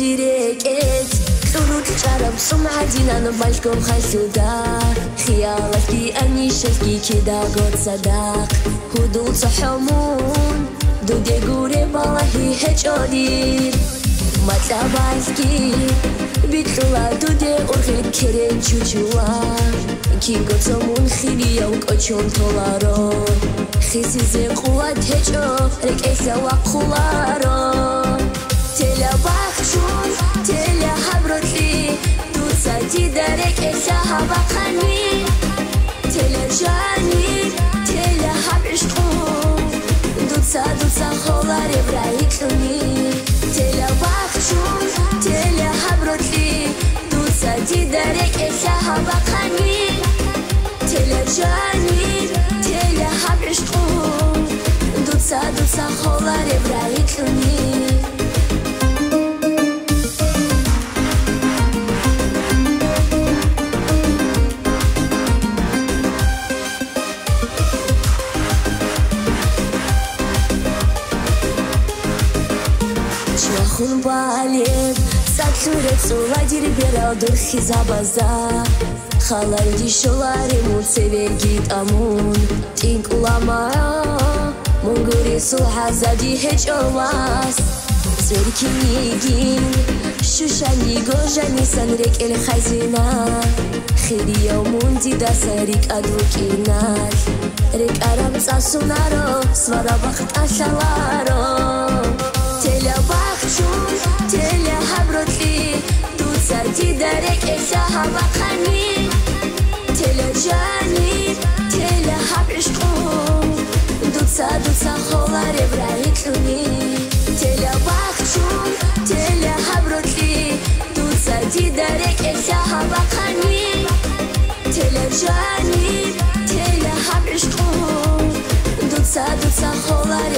مونجيريكت خلوك تعرف سمعتنا بالكم خلودا خيالك أني شفكي كدا قد صداق هدوء صحمون دودي قوري بالله هجولي مطلبالكي بيتلوا دودي أرغي كرين جوجوا كي قطمون خيلي يو قچون تولارو خيسي زي قوات هجو رك إيسا وقوارو دوساتي دارك إيسا هبقني تلا جاني تلا حبعشقون دوسا دوسا خولاري برايكلني تلا بخشون تلا حبرتلي دوساتي دارك إيسا هبقني تلا جاني تلا حبعشقون دوسا دوسا خولاري برايكلني Чахун балет Сатурет суладир берал дурхи забаза Халар дишолари муцевергит амун Тинк уламая Мунгури сухазади хеч олас Сверкинигин Шушани гожани санрек эл хазина Хирио мунди да сарик адукинар Рек арам цасунаро Свара бахт ашаларо شوش تله حبرتلی تو سرتی درک ایسا هوا خانی جانی تله حبرشقوم دوتسا دوتسا خولار ابراهی تلونی تله وقت شون تله حبرتلی تو سرتی درک ایسا هوا خانی تله جانی تله حبرشقوم دوتسا دوتسا خولار